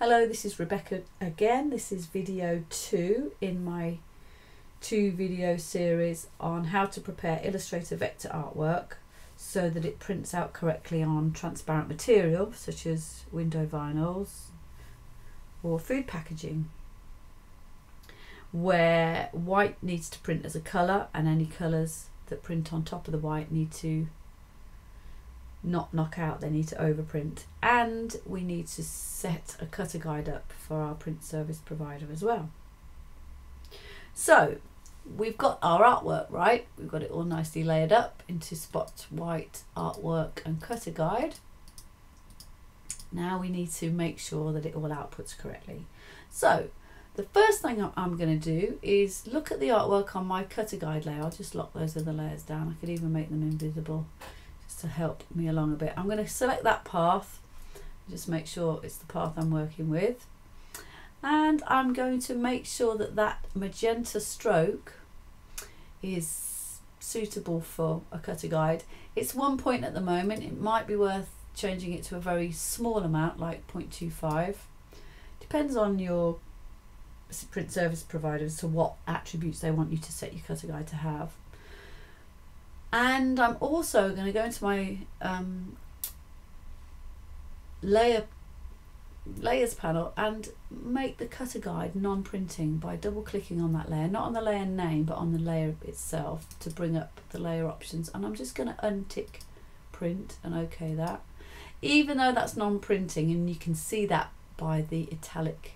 Hello, this is Rebecca again. This is video two in my two video series on how to prepare Illustrator vector artwork so that it prints out correctly on transparent material such as window vinyls or food packaging where white needs to print as a colour and any colours that print on top of the white need to not knock out, they need to overprint. And we need to set a cutter guide up for our print service provider as well. So we've got our artwork right, we've got it all nicely layered up into spot white artwork and cutter guide. Now we need to make sure that it all outputs correctly. So the first thing I'm going to do is look at the artwork on my cutter guide layer. I'll just lock those other layers down. I could even make them invisible just to help me along a bit. I'm going to select that path, just make sure it's the path I'm working with. And I'm going to make sure that that magenta stroke is suitable for a cutter guide. It's one point at the moment. It might be worth changing it to a very small amount like 0.25. Depends on your print service provider as to what attributes they want you to set your cutter guide to have. And I'm also going to go into my um, layer layers panel and make the cutter guide non-printing by double clicking on that layer not on the layer name but on the layer itself to bring up the layer options. And I'm just going to untick print and okay that. Even though that's non-printing and you can see that by the italic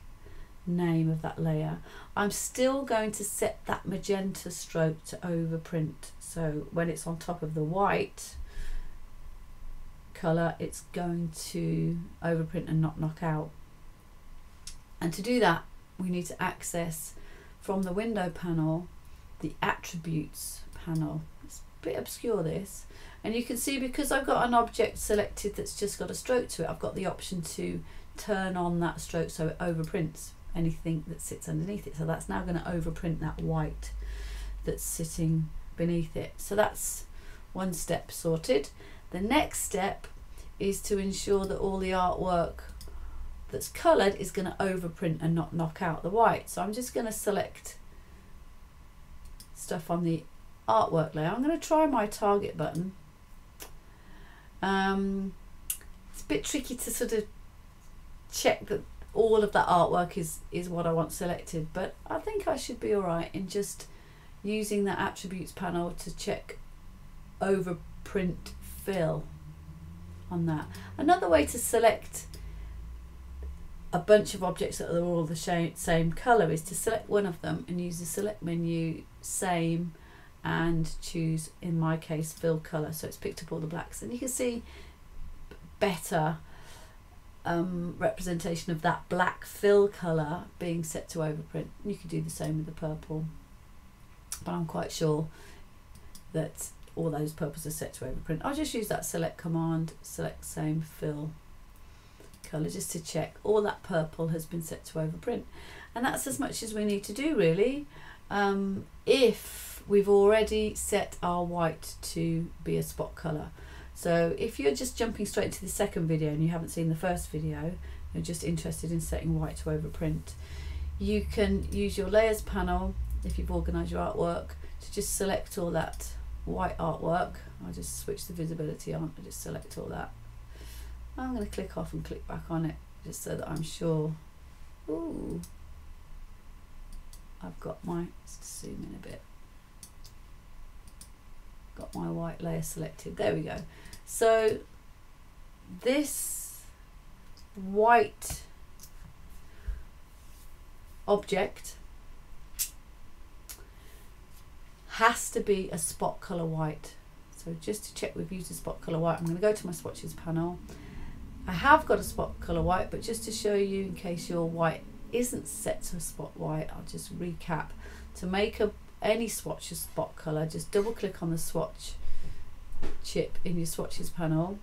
name of that layer. I'm still going to set that magenta stroke to overprint. So when it's on top of the white colour it's going to overprint and not knock out. And to do that we need to access from the window panel the attributes panel. It's a bit obscure this. And you can see because I've got an object selected that's just got a stroke to it I've got the option to turn on that stroke so it overprints anything that sits underneath it. So that's now going to overprint that white that's sitting beneath it. So that's one step sorted. The next step is to ensure that all the artwork that's coloured is going to overprint and not knock out the white. So I'm just going to select stuff on the artwork layer. I'm going to try my target button. Um, it's a bit tricky to sort of check that all of that artwork is is what I want selected but I think I should be alright in just using that attributes panel to check overprint fill on that. Another way to select a bunch of objects that are all the same colour is to select one of them and use the select menu same and choose in my case fill colour so it's picked up all the blacks and you can see better um, representation of that black fill colour being set to overprint. You could do the same with the purple, but I'm quite sure that all those purples are set to overprint. I'll just use that select command, select same fill colour just to check all that purple has been set to overprint. And that's as much as we need to do really. Um, if we've already set our white to be a spot colour. So if you're just jumping straight to the second video and you haven't seen the first video, you're just interested in setting white to overprint, you can use your layers panel if you've organised your artwork to just select all that white artwork. I'll just switch the visibility on and just select all that. I'm going to click off and click back on it just so that I'm sure. Ooh, I've got my, let's zoom in a bit. Got my white layer selected. There we go. So this white object has to be a spot color white. So just to check we've used a spot color white, I'm going to go to my swatches panel. I have got a spot color white, but just to show you in case your white isn't set to a spot white, I'll just recap. To make a any swatch a spot color, just double click on the swatch chip in your swatches panel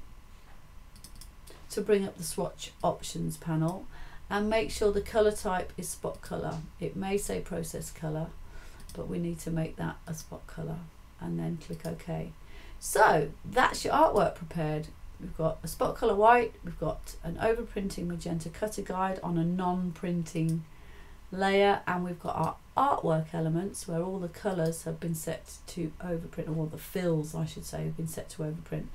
to bring up the swatch options panel and make sure the color type is spot color. It may say process color, but we need to make that a spot color and then click OK. So that's your artwork prepared. we've got a spot colour white, we've got an overprinting magenta cutter guide on a non-printing layer and we've got our artwork elements where all the colours have been set to overprint or the fills I should say have been set to overprint.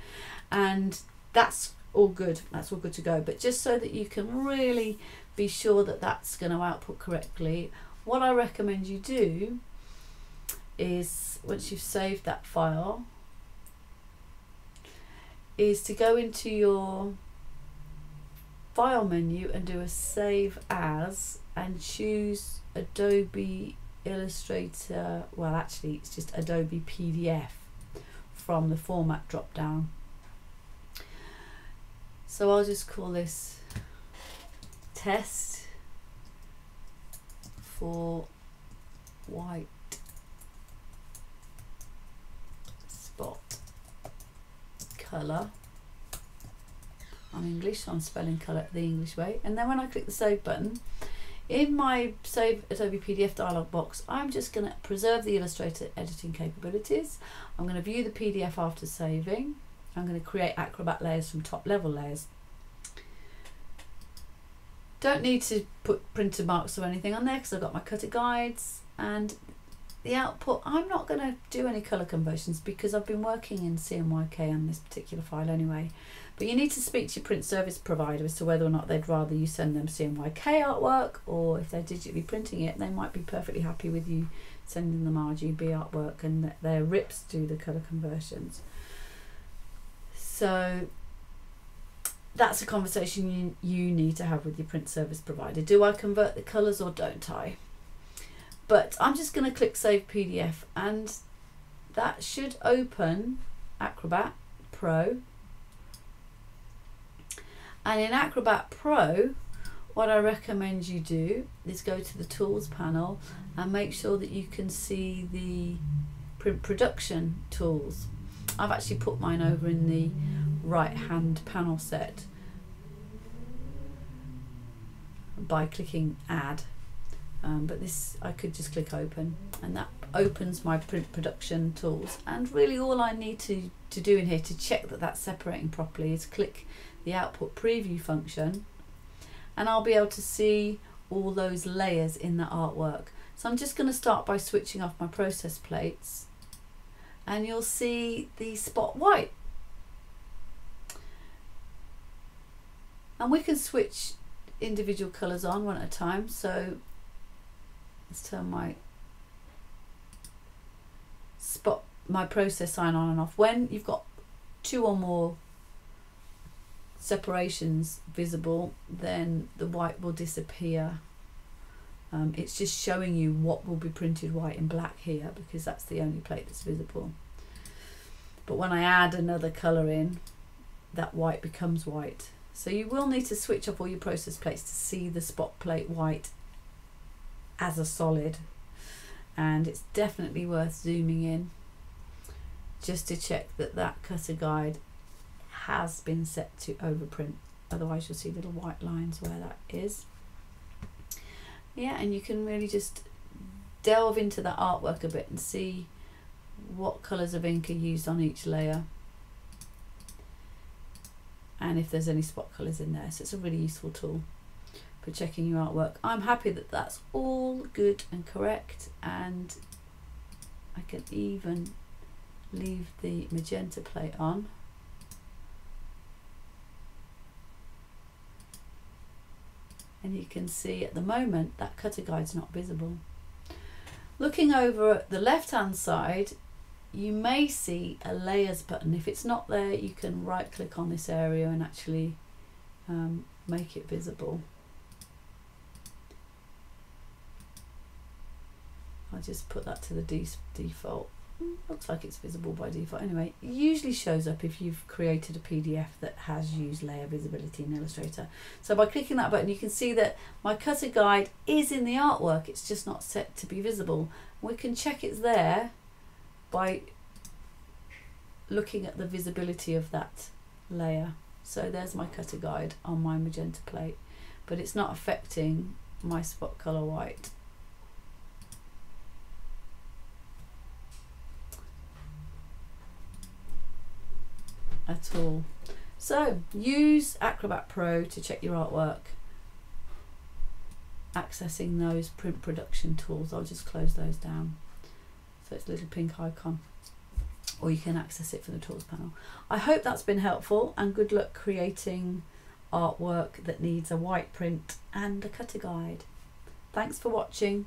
And that's all good. That's all good to go. But just so that you can really be sure that that's going to output correctly what I recommend you do is once you've saved that file is to go into your file menu and do a save as and choose Adobe Illustrator. Well actually it's just Adobe PDF from the format drop down so I'll just call this test for white spot colour on English, so I'm spelling colour the English way. And then when I click the save button, in my Save Adobe PDF dialog box, I'm just going to preserve the Illustrator editing capabilities. I'm going to view the PDF after saving. I'm going to create Acrobat layers from top level layers. Don't need to put printer marks or anything on there because I've got my cutter guides and the output. I'm not going to do any colour conversions because I've been working in CMYK on this particular file anyway. But you need to speak to your print service provider as to whether or not they'd rather you send them CMYK artwork or if they're digitally printing it, they might be perfectly happy with you sending them RGB artwork and their RIPs do the colour conversions. So that's a conversation you, you need to have with your print service provider. Do I convert the colours or don't I? But I'm just going to click Save PDF and that should open Acrobat Pro. And in Acrobat Pro, what I recommend you do is go to the Tools panel and make sure that you can see the print production tools. I've actually put mine over in the right hand panel set by clicking add um, but this I could just click open and that opens my print production tools and really all I need to to do in here to check that that's separating properly is click the output preview function and I'll be able to see all those layers in the artwork. So I'm just going to start by switching off my process plates and you'll see the spot white. And we can switch individual colours on one at a time so let's turn my spot my process cyan on and off. When you've got two or more separations visible then the white will disappear. Um, it's just showing you what will be printed white and black here because that's the only plate that's visible. But when I add another colour in that white becomes white. So you will need to switch off all your process plates to see the spot plate white as a solid. And it's definitely worth zooming in just to check that that cutter guide has been set to overprint. Otherwise you'll see little white lines where that is. Yeah and you can really just delve into the artwork a bit and see what colours of ink are used on each layer and if there's any spot colours in there. So it's a really useful tool for checking your artwork. I'm happy that that's all good and correct and I can even leave the magenta plate on. And you can see at the moment that cutter guide's not visible. Looking over at the left hand side you may see a layers button. If it's not there you can right click on this area and actually um, make it visible. I'll just put that to the de default. Looks like it's visible by default. Anyway, it usually shows up if you've created a PDF that has used layer visibility in Illustrator. So by clicking that button, you can see that my cutter guide is in the artwork. It's just not set to be visible. We can check it's there by looking at the visibility of that layer. So there's my cutter guide on my magenta plate, but it's not affecting my spot color white. At all. So use Acrobat Pro to check your artwork. Accessing those print production tools, I'll just close those down. So it's a little pink icon, or you can access it from the tools panel. I hope that's been helpful and good luck creating artwork that needs a white print and a cutter guide. Thanks for watching.